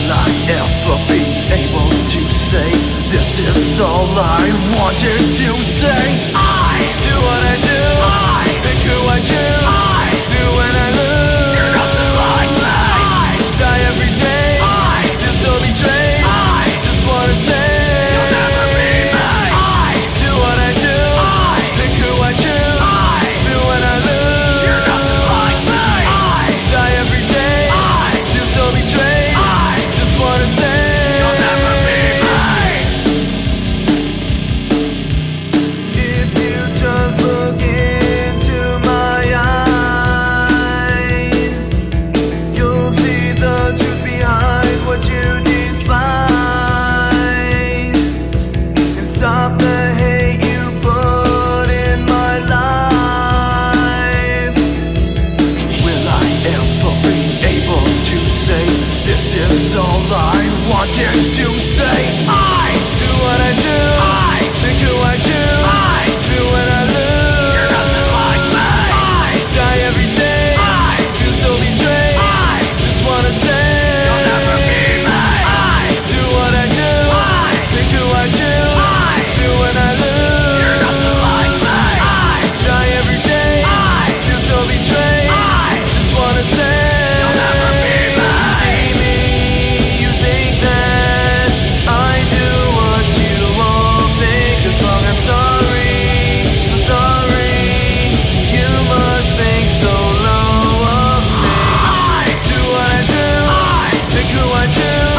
will I ever be able to say This is all I wanted to say I to